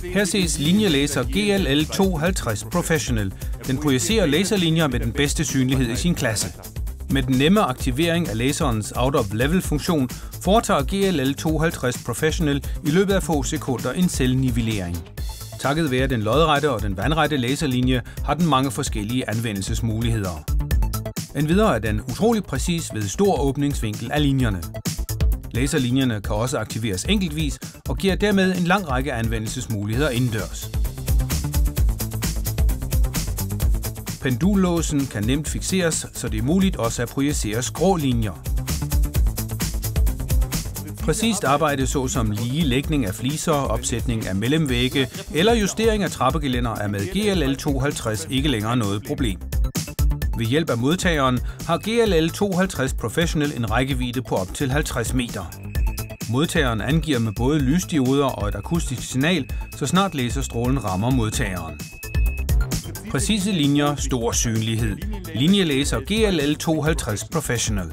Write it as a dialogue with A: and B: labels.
A: Her ses linjelæser GLL 250 Professional. Den projicerer laserlinjer med den bedste synlighed i sin klasse. Med den nemme aktivering af laserens out-of-level-funktion foretager GLL 250 Professional i løbet af få sekunder en selvnivellering. Takket være den lodrette og den vandrette laserlinje har den mange forskellige anvendelsesmuligheder. Endvidere er den utrolig præcis ved stor åbningsvinkel af linjerne. Laserlinjerne kan også aktiveres enkeltvis og giver dermed en lang række anvendelsesmuligheder indendørs. Pendullåsen kan nemt fixeres, så det er muligt også at projicere skrå linjer. Præcist arbejde såsom lige lægning af fliser, opsætning af mellemvægge eller justering af trappegelænder er med GLL 250 ikke længere noget problem. Ved hjælp af modtageren har GLL 250 Professional en rækkevidde på op til 50 meter. Modtageren angiver med både lysdioder og et akustisk signal, så snart laserstrålen rammer modtageren. Præcise linjer, stor synlighed. Linjelæser GLL 250 Professional.